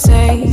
say.